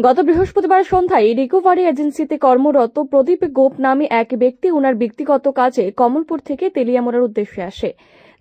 গত বৃহস্পতিবার সন্ধ্যায় রিকোভারি এজেন্সিতে কর্মরত প্রদীপ গোপ নামে এক ব্যক্তি ওনার ব্যক্তিগত কাজে কমলপুর থেকে তেলিয়ামোড়ার উদ্দেশ্যে আসে।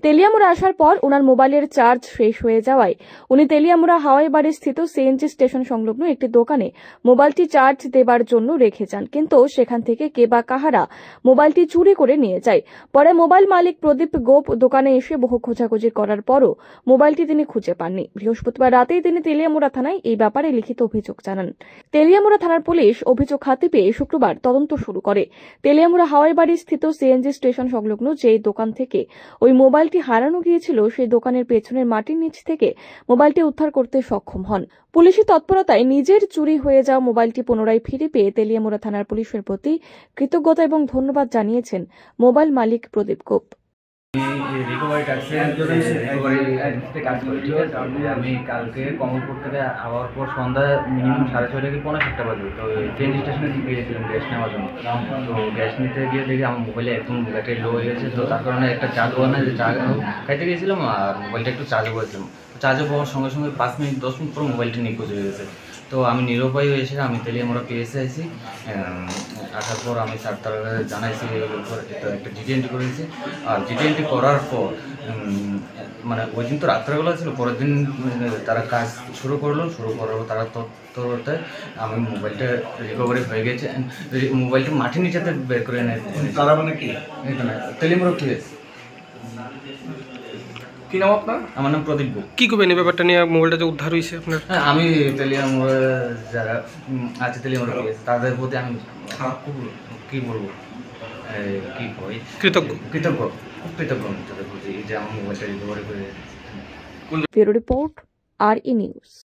তেলিয়ামোড়া আসার পর ওনার মোবাইলের চার্জ শেষ হয়ে যাওয়ায় উনি তেলিয়ামোড়া হাওয়াই বাড়ি স্থিত সিএনজি স্টেশন সংলগ্ন একটি দোকানে মোবাইলটি চার্জ দেবার জন্য রেখে যান। কিন্তু সেখান থেকে কে বা কাহারা মোবাইলটি চুরি করে নিয়ে যায়। পরে মোবাইল মালিক প্রদীপ গোপ দোকানে এসে বহু খোঁজাখুঁজি করার পরও মোবাইলটি তিনি খুঁজে পাননি। বৃহস্পতিবার রাতেই তিনি তেলিয়ামোড়া থানায় এই ব্যাপারে লিখিত অভিযোগ জানান। তেলিয়ামুড়া থানার পুলিশ অভিযোগ হাতে পেয়ে শুক্রবার তদন্ত শুরু করে। তেলিয়ামুড়া হাওয়াই বাড়ি স্থিত সিএনজি স্টেশন সংলগ্ন যে দোকান থেকে ওই মোবাইলটি হারানো গিয়েছিল, সেই দোকানের পেছনের মাটির নিচ থেকে মোবাইলটি উদ্ধার করতে সক্ষম হন। পুলিশি তৎপরতায় নিজের চুরি হয়ে যাওয়া মোবাইলটি পুনরায় ফিরে পেয়ে তেলিয়ামোড়া থানার পুলিশের প্রতি কৃতজ্ঞতা এবং ধন্যবাদ জানিয়েছেন মোবাইল মালিক প্রদীপ গোপ কাজ করি, ঠিক আমি কালকে কমলপুর থেকে আবার পর সন্ধ্যা মিনিমাম সাড়ে ছয় থেকে পনেরো সাতটা বাজে তো ট্রেন স্টেশনে গিয়েছিলাম গ্যাস নেওয়ার জন্য। তো গ্যাস নিতে গিয়ে দেখি আমার মোবাইলে একদম ব্যাটারি লো হয়ে গেছে। তো তার কারণে একটা চার্জ ওয়ার যে চার্জ খাইতে গিয়েছিলাম আর মোবাইলটা একটু চার্জে করেছিলাম চার্জে পাওয়ার সঙ্গে সঙ্গে পাঁচ মিনিট দশ মিনিট পর মোবাইলটা নিখোঁজ হয়ে গেছে। তো আমি নিরুপায় এসে আমি তেলিয়ামোড়া পেয়েছে আইছি। আসার পর আমি স্যার তার জানাইছি একটা এন্ট্রি করেছি। আর জিডি এন্ট্রি করার পর মানে ওই দিন তো রাত্রেবেলা ছিল পরের দিন তারা কাজ শুরু করল। শুরু করার পর তারা তৎপরতে আমি মোবাইলটা রিকভারি হয়ে গেছে। মোবাইলটা মাঠে নিচেতে বের করে এনে তারা মানে কি? তেলিয়ামোড়া প্লেস কি নাম আপনার? আমার নাম প্রদীপ কি করবেন এই ব্যাপারটা নিয়ে? মোবাইলটা যে উদ্ধার হয়েছে আপনার? হ্যাঁ আমি তেলিয়ামোড়া যারা আছে প্লেস তাদের প্রতি আমি খুব- কি বলব? কি কই? কৃতজ্ঞ। কৃতজ্ঞ খুব কৃতজ্ঞ আমি তাদের প্রতি যে আমার মোবাইলটা রিকভারি করে ব্যুরো রিপোর্ট আর ই নিউজ।